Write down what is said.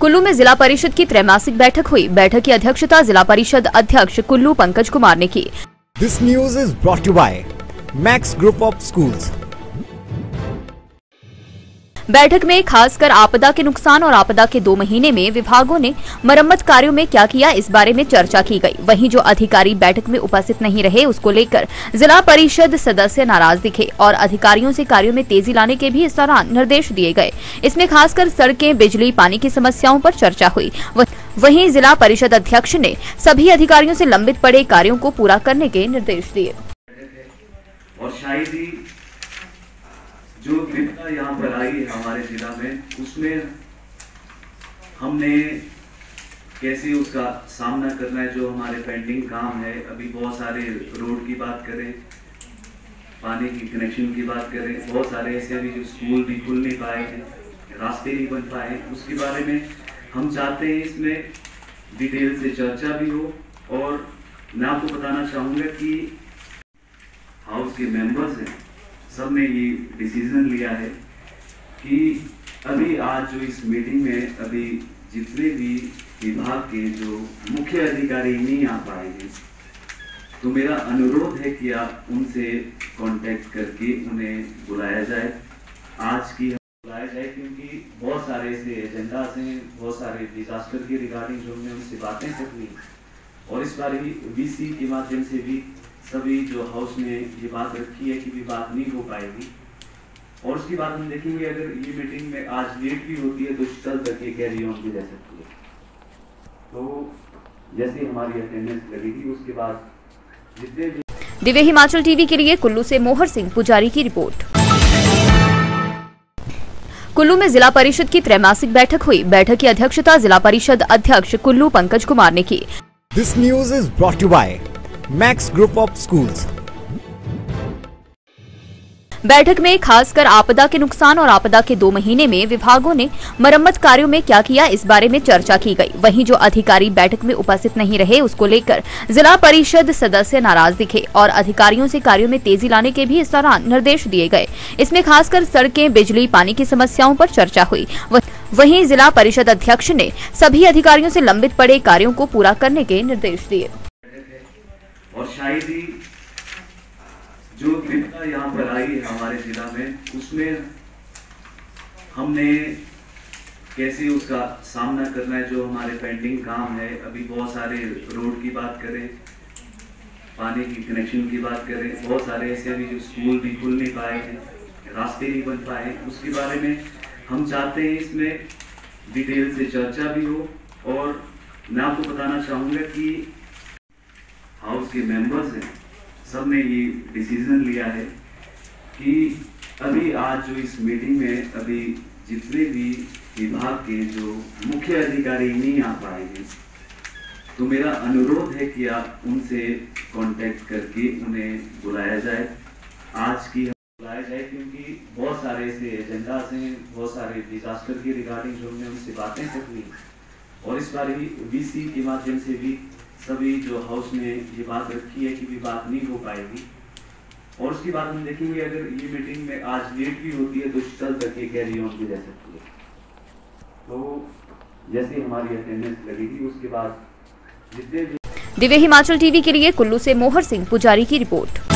कुल्लू में जिला परिषद की त्रैमासिक बैठक हुई बैठक की अध्यक्षता जिला परिषद अध्यक्ष कुल्लू पंकज कुमार ने की this news is brought you by Max Group of Schools. बैठक में खासकर आपदा के नुकसान और आपदा के दो महीने में विभागों ने मरम्मत कार्यों में क्या किया, इस बारे में चर्चा की गई। वहीं जो अधिकारी बैठक में उपस्थित नहीं रहे, उसको लेकर जिला परिषद सदस्य नाराज़ दिखे और अधिकारियों से कार्यों में तेज़ी लाने के भी इस दौरान निर्देश दिए गए। इसमें खासकर सड़कें, बिजली, पानी की समस्याओं पर चर्चा हुई। वहीं जिला परिषद अध्यक्ष ने सभी अधिकारियों से लंबित पड़े कार्यों को पूरा करने के निर्देश दिए। और शायद ही जो विपदा यहाँ पर आई है हमारे जिला में, उसमें हमने कैसे उसका सामना करना है, जो हमारे पेंडिंग काम है, अभी बहुत सारे रोड की बात करें, पानी की कनेक्शन की बात करें, बहुत सारे ऐसे अभी जो स्कूल भी खुल नहीं पाए हैं, रास्ते नहीं बन पाए उसके बारे में हम चाहते हैं इसमें डिटेल से चर्चा भी हो, और मैं आपको बताना चाहूँगा कि हाउस के मेंबर्स हैं सबने ये डिसीज़न लिया है कि अभी आज जो इस मीटिंग में अभी जितने भी विभाग के जो मुख्य अधिकारी नहीं आ पाए हैं तो मेरा अनुरोध है कि आप उनसे कांटेक्ट करके उन्हें बुलाया जाए। आज की बुलाया जाए क्योंकि बहुत सारे ऐसे एजेंडाज हैं, बहुत सारे डिजास्टर के रिगार्डिंग जो हमने उनसे बातें करनी और इस बार भी वीसी के माध्यम से भी सभी जो हाउस में ये बात रखी है कि भी बात नहीं हो पाएगी। और उसके बाद हम देखेंगे अगर ये मीटिंग में आज लेट भी होती है तो कल तक ये कैरी ऑन भी रह सकती है। तो जैसे हमारी अटेंडेंस लगेगी उसके बाद जितने भी दिव्य हिमाचल टीवी के लिए कुल्लू से मोहर सिंह पुजारी की रिपोर्ट। कुल्लू में जिला परिषद की त्रैमासिक बैठक हुई। बैठक की अध्यक्षता जिला परिषद अध्यक्ष कुल्लू पंकज कुमार ने की। This news is brought to you Max Group of Schools. बैठक में खासकर आपदा के नुकसान और आपदा के दो महीने में विभागों ने मरम्मत कार्यों में क्या किया, इस बारे में चर्चा की गई। वहीं जो अधिकारी बैठक में उपस्थित नहीं रहे, उसको लेकर जिला परिषद सदस्य नाराज़ दिखे और अधिकारियों से कार्यों में तेज़ी लाने के भी इस दौरान निर्देश दिए गए। इसमें खासकर सड़कें, बिजली, पानी की समस्याओं पर चर्चा हुई। वहीं जिला परिषद अध्यक्ष ने सभी अधिकारियों से लंबित पड़े कार्यों को पूरा करने के निर्देश दिए। और शायद ही जो विपदा यहाँ पर आई है हमारे जिला में, उसमें हमने कैसे उसका सामना करना है, जो हमारे पेंडिंग काम है, अभी बहुत सारे रोड की बात करें, पानी की कनेक्शन की बात करें, बहुत सारे ऐसे अभी जो स्कूल भी खुल नहीं पाए हैं, रास्ते नहीं बन पाए उसके बारे में हम चाहते हैं इसमें डिटेल से चर्चा भी हो और मैं आपको बताना चाहूँगा कि हाउस के मेंबर्स हैं सबने ये डिसीज़न लिया है कि अभी आज जो इस मीटिंग में अभी जितने भी विभाग के जो मुख्य अधिकारी नहीं आ पाए हैं तो मेरा अनुरोध है कि आप उनसे कांटेक्ट करके उन्हें बुलाया जाए। आज की बुलाया जाए क्योंकि बहुत सारे ऐसे एजेंडाज हैं, बहुत सारे डिजास्टर के रिगार्डिंग जो हमने उनसे बातें करनी और इस बार भी वीसी के माध्यम से भी सभी जो हाउस में ये बात रखी है कि भी बात नहीं हो पाएगी। और उसके बाद हम देखेंगे, अगर ये मीटिंग में आज लेट भी होती है तो कल तक ये कैरी ऑन भी रह सकती है। तो जैसे हमारी अटेंडेंस लगेगी, उसके बाद जितने दिव्य हिमाचल टीवी के लिए कुल्लू से मोहर सिंह पुजारी की रिपोर्ट।